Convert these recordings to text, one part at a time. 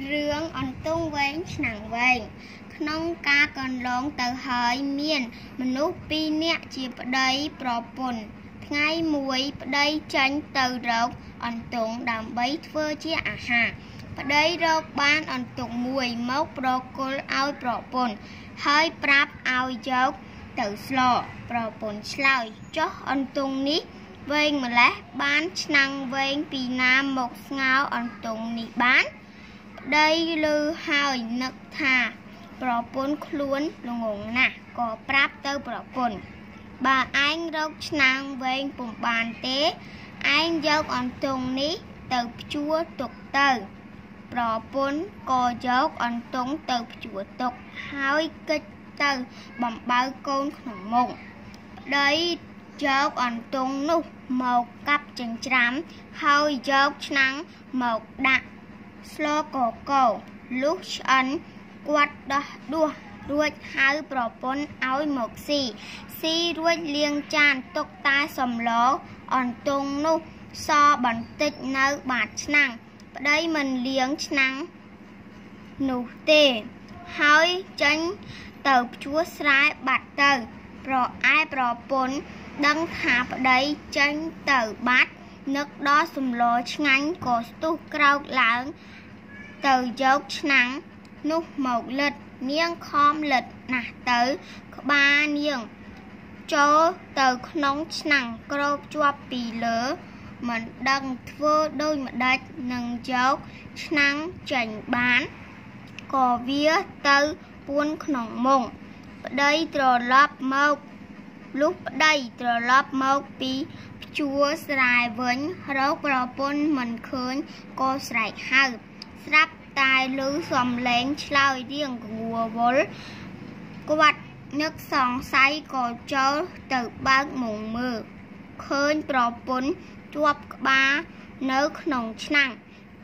រឿងអន្ទង់វែងឆ្នាំងវែងក្នុងការកន្លងទៅហើយមាន មនុស្សពីរនាក់ជាប្តីប្រពន្ធថ្ងៃមួយប្តីចេញទៅរកអន្ទង់ដើម្បីធ្វើជាអាហារប្តីរកបានអន្ទង់មួយមកប្រគល់ឲ្យប្រពន្ធហើយប្រាប់ឲ្យយកទៅស្លប្រពន្ធឆ្លើយចុះអន្ទង់នេះវែងម្លេះបានឆ្នាំងវែងពីណាមកស្ងោអន្ទង់នេះបាន ប្តីឮហើយនឹកថា ប្រពន្ធខ្លួនល្ងងណាស់ក៏ប្រាប់ទៅប្រពន្ធបើឯងរកឆ្នាំងវែងពុំបានទេឯងយកអន្ទង់នេះទៅព្យួរទុកទៅ ប្រពន្ធក៏យកអន្ទង់ទៅព្យួរទុកហើយកិច្ចទៅបំបើកូនក្នុងមុខប្តីយកអន្ទង់នោះមកកាប់ចិញ្ច្រាំ ហើយយកឆ្នាំងមកដាក់ ស្លកកោលុះឆ្អិនគាត់ដោះដួសរួចហៅប្រពន្ធឲ្យមកស៊ីស៊ីរួចលាងចានទុកតែសំឡអន្ទង់នោះសបន្តិចនៅបាតឆ្នាំងប្តីមិនលាងឆ្នាំងនោះទេ ហើយចេញទៅជួស្រែបាត់ទៅ ប្រឯប្រពន្ធដឹងថាប្តីចេញទៅបាត់នឹកដល់សម្លឆ្ងាញ់ក៏ស្ទុះក្រោកឡើង ទៅយកឆ្នាំងនោះមកលិត នាងខំលិតណាស់ទៅ ក្បាលនាង ចូលទៅក្នុងឆ្នាំងក្របជាប់ពីលើមិនដឹងធ្វើដូចម្ដេចនឹងយកឆ្នាំងចេញបានក៏វាទៅពួនក្នុងមុងប្តីត្រឡប់មកលុះប្តីត្រឡប់មកពីជួរស្រែវិញរកប្រពន្ធមិនឃើញក៏ស្រែកហៅ ស្រាប់តែឮសំឡេងឆ្លើយរៀងកងួវល់គាត់នឹកសង្ស័យក៏ចូលទៅបើកមុងមើលឃើញប្រពន្ធជាប់ក្បាលនៅក្នុងឆ្នាំង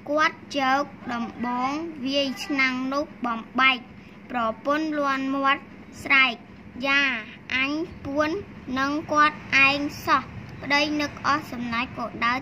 គាត់ជោកដំបងវាយឆ្នាំងនោះបំបែកប្រពន្ធលន់មាត់ស្រែកយ៉ាអញពួននឹងគាត់ឯងសោះប្តីនឹកអស់សំណាច់ក៏ដើរ